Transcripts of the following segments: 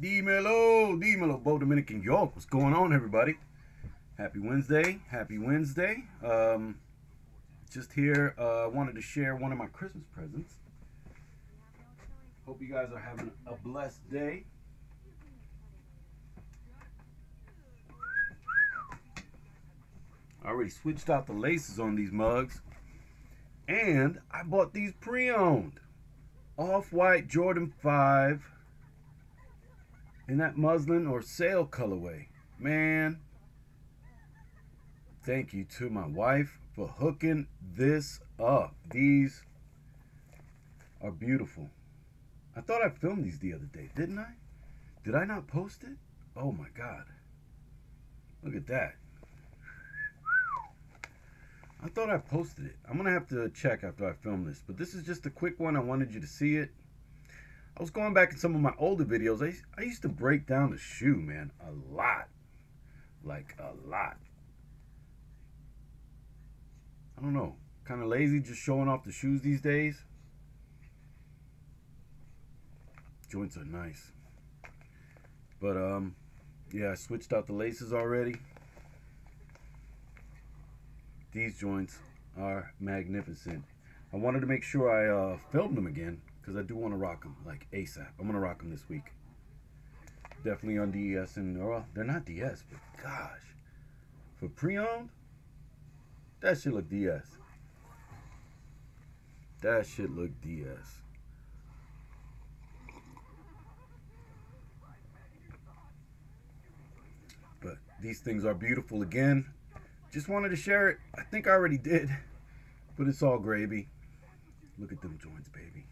Dímelo, dímelo, Bo Dominican York. What's going on, everybody? Happy Wednesday. Happy Wednesday. Um, just here, uh, wanted to share one of my Christmas presents. Hope you guys are having a blessed day. I already switched out the laces on these mugs. And I bought these pre-owned. Off-white Jordan 5 in that muslin or sail colorway. Man, thank you to my wife for hooking this up. These are beautiful. I thought I filmed these the other day, didn't I? Did I not post it? Oh my God. Look at that. I thought I posted it. I'm going to have to check after I film this. But this is just a quick one. I wanted you to see it. I was going back in some of my older videos. I, I used to break down the shoe, man. A lot. Like, a lot. I don't know. Kind of lazy just showing off the shoes these days. Joints are nice. But, um, yeah, I switched out the laces already. These joints are magnificent. I wanted to make sure I uh, filmed them again because I do want to rock them like ASAP. I'm to rock them this week. Definitely on DS and, oh, or they're not DS, but gosh. For pre-owned, that should look DS. That should look DS. But these things are beautiful again. Just wanted to share it. I think I already did, but it's all gravy. Look at them joints, baby.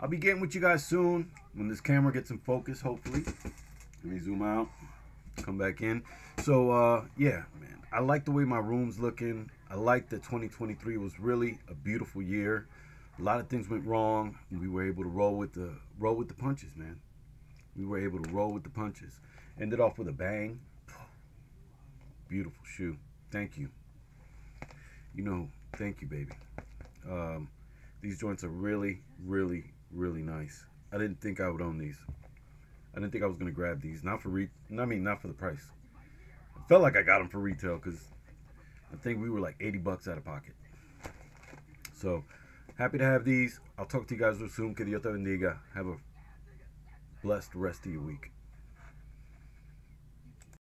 I'll be getting with you guys soon when this camera gets in focus, hopefully. Let me zoom out, come back in. So, uh, yeah, man, I like the way my room's looking. I like that 2023 was really a beautiful year. A lot of things went wrong. We were able to roll with the roll with the punches, man. We were able to roll with the punches. Ended off with a bang. Beautiful shoe. Thank you. You know, thank you, baby. Um, these joints are really, really, really nice. I didn't think I would own these. I didn't think I was gonna grab these. Not for re. I mean, not for the price. I felt like I got them for retail because I think we were like 80 bucks out of pocket. So happy to have these. I'll talk to you guys real soon. Que Dios te bendiga. Have a blessed rest of your week.